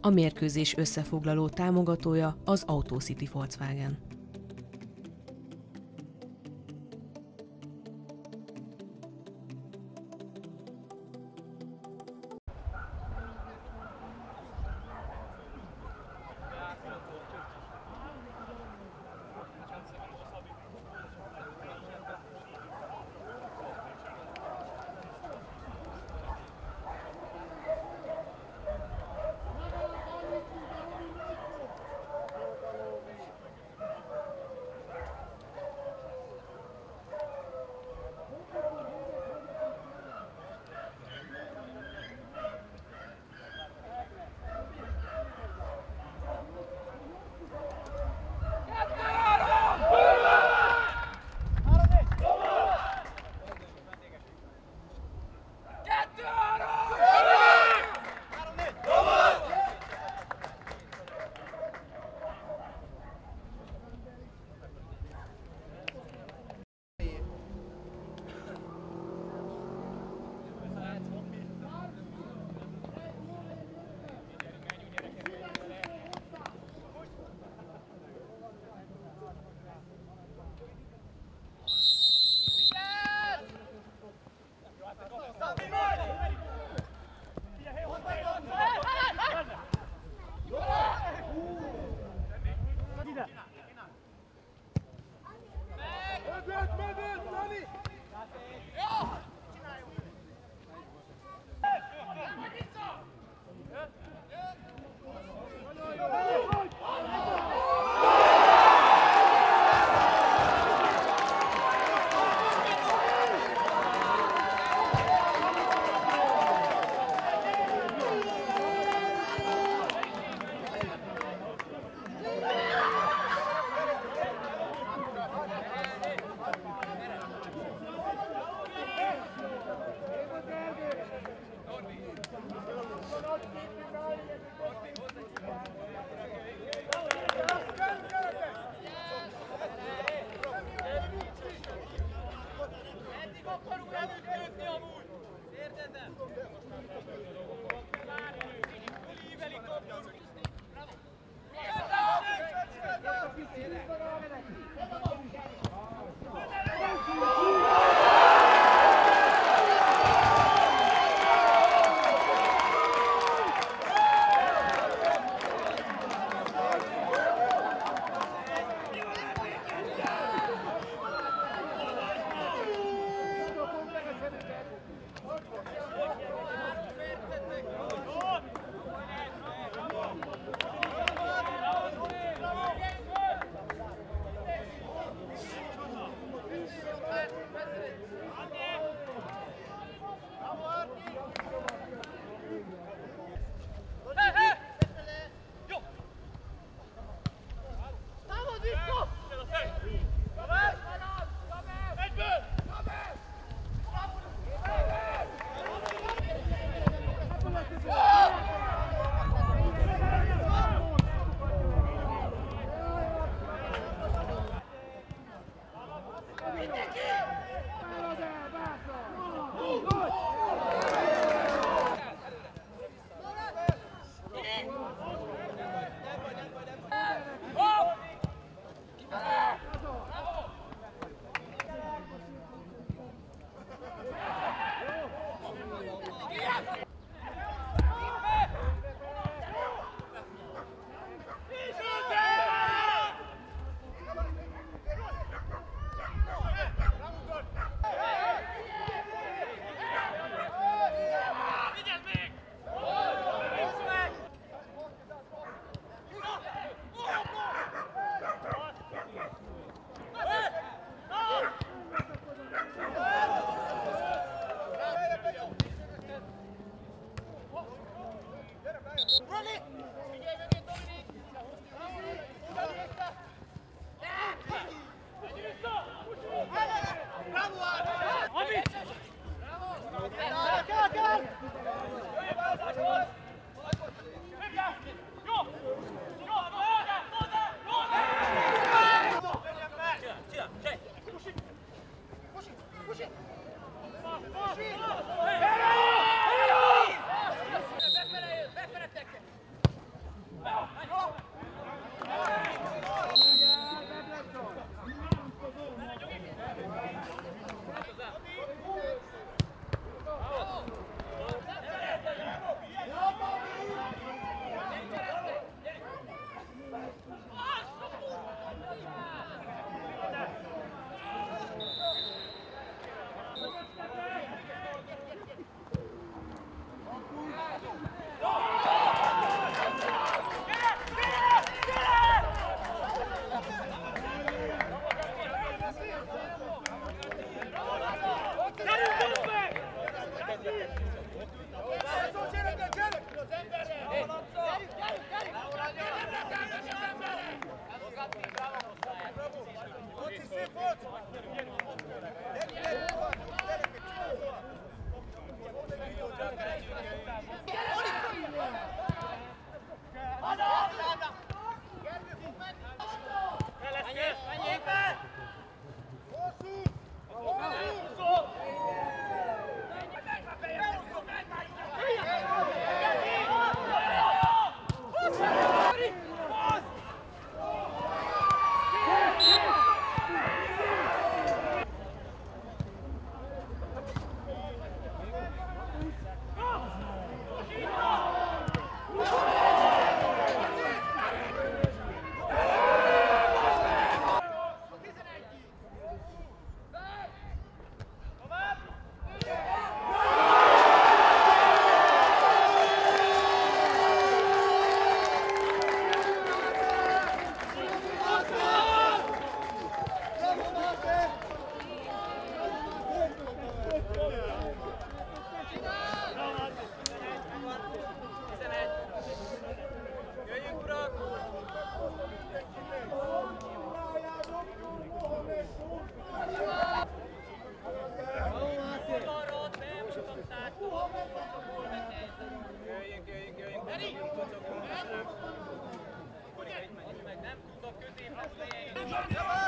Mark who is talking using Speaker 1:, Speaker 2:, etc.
Speaker 1: A mérkőzés összefoglaló támogatója az AutoCity Volkswagen. Jean-Pierre